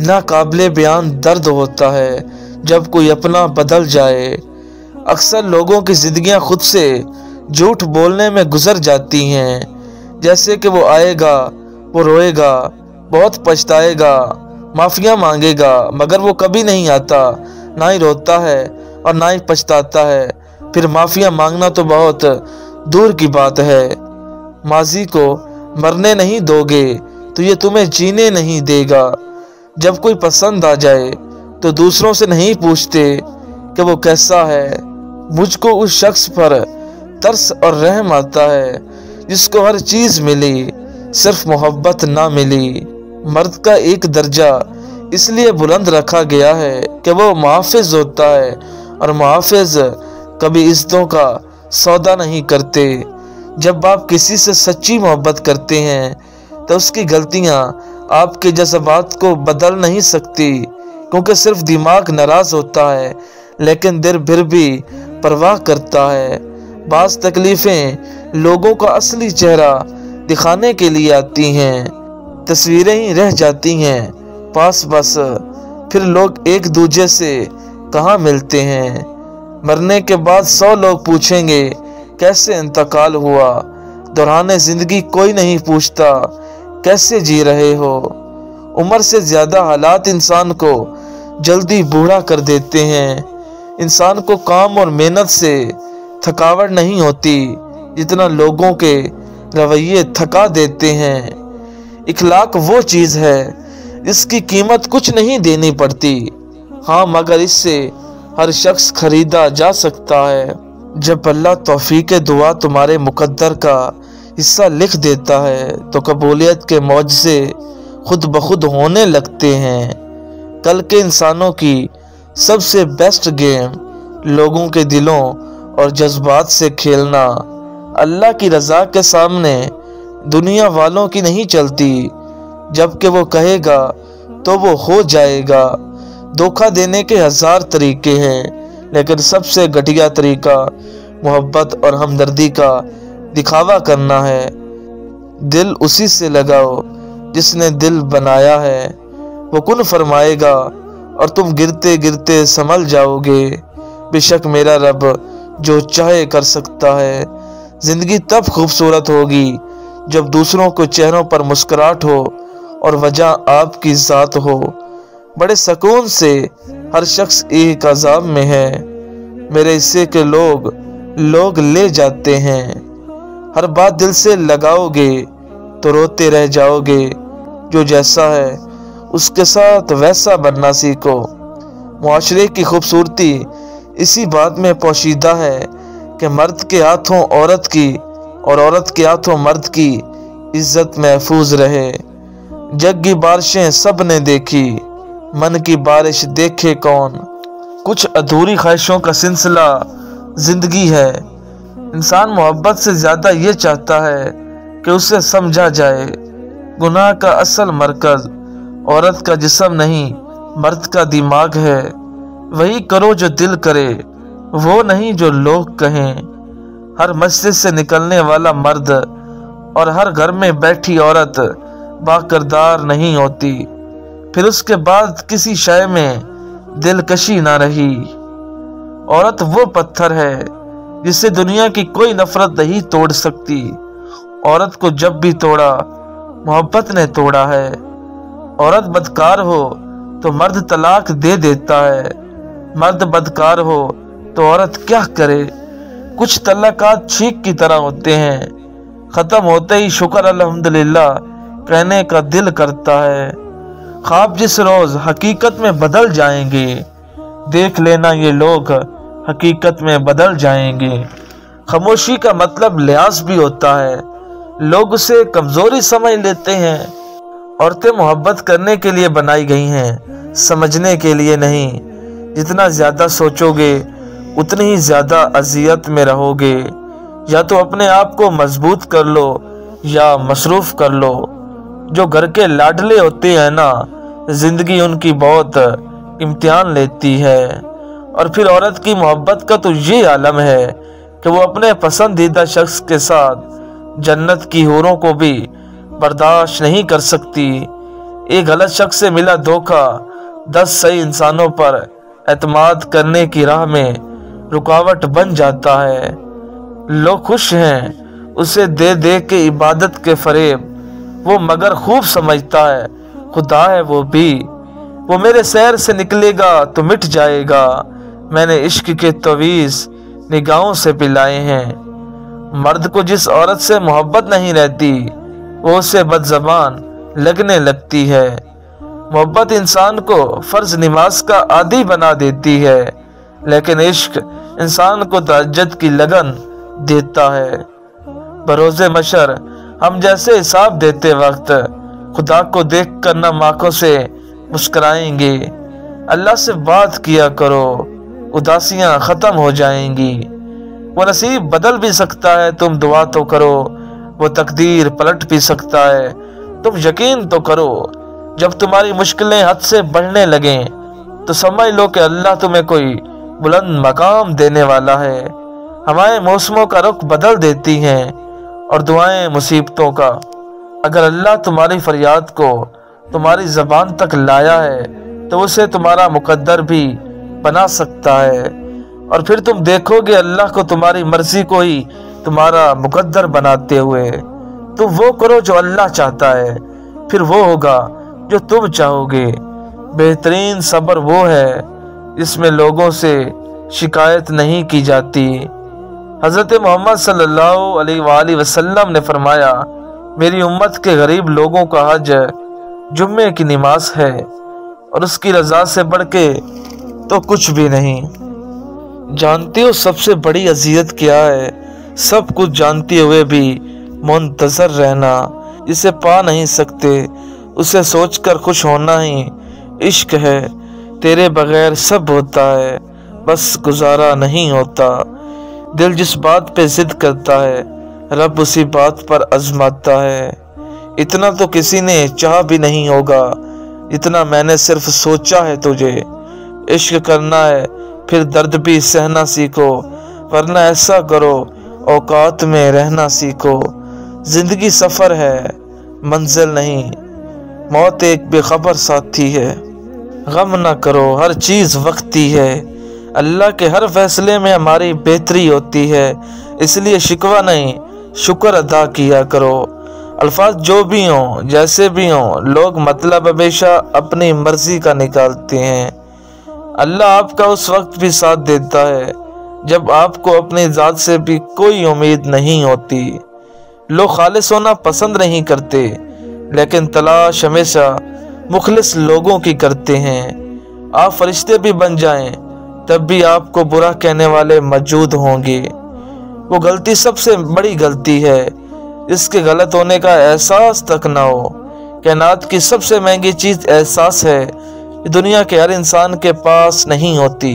नाकाबले बयान दर्द होता है जब कोई अपना बदल जाए। अक्सर लोगों की ज़िंदगियाँ खुद से झूठ बोलने में गुजर जाती हैं। जैसे कि वो आएगा, वो रोएगा, बहुत पछताएगा, माफ़िया मांगेगा, मगर वो कभी नहीं आता, ना ही रोता है और ना ही पछताता है। फिर माफ़िया मांगना तो बहुत दूर की बात है। माजी को मरने नहीं दोगे तो ये तुम्हें जीने नहीं देगा। जब कोई पसंद आ जाए तो दूसरों से नहीं पूछते कि वो कैसा है। मुझको उस शख्स पर तरस और रहम आता है, जिसको हर चीज़ मिली, सिर्फ़ मोहब्बत ना मिली। मर्द का एक दर्जा इसलिए बुलंद रखा गया है कि वो मुहाफ़ होता है और मुहाफ़ कभी इज्जतों का सौदा नहीं करते। जब आप किसी से सच्ची मोहब्बत करते हैं तो उसकी गलतियाँ आपके जज्बात को बदल नहीं सकती, क्योंकि सिर्फ़ दिमाग नाराज़ होता है, लेकिन दिल फिर भी परवाह करता है। बास तकलीफ़ें लोगों का असली चेहरा दिखाने के लिए आती हैं, तस्वीरें ही रह जाती हैं। पास बस फिर लोग एक दूजे से कहाँ मिलते हैं? मरने के बाद सौ लोग पूछेंगे, कैसे इंतकाल हुआ? दौरान ज़िंदगी कोई नहीं पूछता। कैसे जी रहे हो? उम्र से ज़्यादा हालात इंसान को जल्दी बूढ़ा कर देते हैं। इंसान को काम और मेहनत से थकावट नहीं होती, जितना लोगों के रवैये थका देते हैं। इखलाक वो चीज़ है, इसकी कीमत कुछ नहीं देनी पड़ती। हाँ मगर इससे हर शख्स खरीदा जा सकता है। जब अल्लाह तोफ़ी दुआ तुम्हारे मुकद्दर का हिस्सा लिख देता है तो कबूलियत के मुआवजे खुद ब खुद होने लगते हैं। कल के इंसानों की सबसे बेस्ट गेम लोगों के दिलों और जज्बात से खेलना। अल्लाह की रज़ा के सामने दुनिया वालों की नहीं चलती, जबकि वो कहेगा तो वो हो जाएगा। धोखा देने के हज़ार तरीके हैं, लेकिन सबसे घटिया तरीका मोहब्बत और हमदर्दी का दिखावा करना है। दिल उसी से लगाओ जिसने दिल बनाया है। वो कुन फरमाएगा और तुम गिरते गिरते संभल जाओगे। बेशक मेरा रब जो चाहे कर सकता है। ज़िंदगी तब खूबसूरत होगी जब दूसरों के चेहरों पर मुस्कुराहट हो और वजह आपकी ज़ात हो। बड़े सुकून से हर शख्स एक अजाब में है। मेरे हिस्से के लोग लोग ले जाते हैं। हर बात दिल से लगाओगे तो रोते रह जाओगे। जो जैसा है, उसके साथ वैसा बनना सीखो। मुआशरे की खूबसूरती इसी बात में पोशीदा है कि मर्द के हाथों औरत की और औरत के हाथों मर्द की इज़्ज़त महफूज रहे। जग की बारिशें सबने देखी, मन की बारिश देखे कौन। कुछ अधूरी ख्वाहिशों का सिलसिला ज़िंदगी है। इंसान मोहब्बत से ज़्यादा ये चाहता है कि उसे समझा जाए। गुनाह का असल मरकज औरत का जिसम नहीं, मर्द का दिमाग है। वही करो जो दिल करे, वो नहीं जो लोग कहें। हर मस्जिद से निकलने वाला मर्द और हर घर में बैठी औरत बाकरदार नहीं होती। फिर उसके बाद किसी शय में दिलकशी ना रही। औरत वो पत्थर है जिससे दुनिया की कोई नफरत नहीं तोड़ सकती। औरत को जब भी तोड़ा, मोहब्बत ने तोड़ा है। औरत बदकार हो तो मर्द तलाक दे देता है। मर्द बदकार हो तो औरत क्या करे? कुछ तलाकात छीक की तरह होते हैं। ख़त्म होते ही शुक्र, अल्हम्दुलिल्लाह, कहने का दिल करता है। ख्वाब जिस रोज़ हकीकत में बदल जाएँगे, देख लेना ये लोग हकीकत में बदल जाएँगे। खामोशी का मतलब लिहाज भी होता है। लोग उसे कमज़ोरी समझ लेते हैं। औरतें मोहब्बत करने के लिए बनाई गई हैं, समझने के लिए नहीं। जितना ज़्यादा सोचोगे, उतनी ही ज़्यादा अजियत में रहोगे। या तो अपने आप को मज़बूत कर लो, या मसरूफ कर लो। जो घर के लाडले होते हैं ना, ज़िंदगी उनकी बहुत इम्तिहान लेती है। और फिर औरत की मोहब्बत का तो ये आलम है कि वो अपने पसंदीदा शख्स के साथ जन्नत की हूरों को भी बर्दाश्त नहीं कर सकती। एक गलत शख्स से मिला धोखा, दस सही इंसानों पर एतमाद करने की राह में रुकावट बन जाता है। लोग खुश हैं, उसे दे दे के इबादत के फरेब, वो मगर खूब समझता है, खुदा है वो भी। वो मेरे सैर से निकलेगा तो मिट जाएगा। मैंने इश्क के तवीज़ निगाहों से पिलाए हैं। मर्द को जिस औरत से मोहब्बत नहीं रहती, वो उसे बदजबान लगने लगती है। मोहब्बत इंसान को फ़र्ज़ नमाज़ का आदि बना देती है, लेकिन इश्क इंसान को तजद की लगन देता है। बरोज़ मशर हम जैसे हिसाब देते वक्त खुदा को देख कर न आँखों से मुस्कराएँगे। अल्लाह से बात किया करो उदासियाँ ख़त्म हो जाएँगी। वो नसीब बदल भी सकता है, तुम दुआ तो करो, वो तकदीर पलट भी सकता है, तुम यकीन तो करो, जब तुम्हारी मुश्किलें हद से बढ़ने लगें तो समझ लो कि अल्लाह तुम्हें कोई बुलंद मकाम देने वाला है। हमारे मौसमों का रुख बदल देती हैं, और दुआएँ मुसीबतों का। अगर अल्लाह तुम्हारी फरियाद को तुम्हारी ज़बान तक लाया है तो उसे तुम्हारा मुकद्दर भी बना सकता है। और फिर तुम देखोगे, अल्लाह को तुम्हारी मर्ज़ी को ही तुम्हारा मुकद्दर बनाते हुए। तुम वो करो जो अल्लाह चाहता है। फिर वो होगा जो तुम चाहोगे। बेहतरीन सब्र वो है जिसमें लोगों से शिकायत नहीं की जाती। हज़रत मोहम्मद सल्लल्लाहु अलैहि वसल्लम ने फरमाया, मेरी उम्मत के गरीब लोगों का हज जुम्मे की नमाज़ है और उसकी रजा से बढ़ के तो कुछ भी नहीं। जानते हो सबसे बड़ी अजियत क्या है? सब कुछ जानते हुए भी मुंतजर रहना। इसे पा नहीं सकते। उसे सोचकर खुश होना ही इश्क है। तेरे बगैर सब होता है। बस गुजारा नहीं होता। दिल जिस बात पे जिद करता है, रब उसी बात पर आजमाता है। इतना तो किसी ने चाह भी नहीं होगा। इतना मैंने सिर्फ़ सोचा है तुझे। इश्क करना है, फिर दर्द भी सहना सीखो, वरना ऐसा करो, औकात में रहना सीखो। ज़िंदगी सफ़र है, मंजिल नहीं, मौत एक बेखबर साथी है। गम ना करो, हर चीज़ वक्ती है। अल्लाह के हर फैसले में हमारी बेहतरी होती है, इसलिए शिकवा नहीं, शुक्र अदा किया करो। अल्फाज जो भी हों, जैसे भी हों, लोग मतलब हमेशा अपनी मर्ज़ी का निकालते हैं। अल्लाह आपका उस वक्त भी साथ देता है, जब आपको अपनी ज़ात से भी कोई उम्मीद नहीं होती। लोग खालिश होना पसंद नहीं करते, लेकिन तलाश हमेशा मुखलिस लोगों की करते हैं। आप फरिश्ते भी बन जाएँ, तब भी आपको बुरा कहने वाले मौजूद होंगे। वो गलती सबसे बड़ी गलती है। इसके गलत होने का एहसास तक ना हो। कैनात की सबसे महँगी चीज़ एहसास है दुनिया के हर इंसान के पास नहीं होती।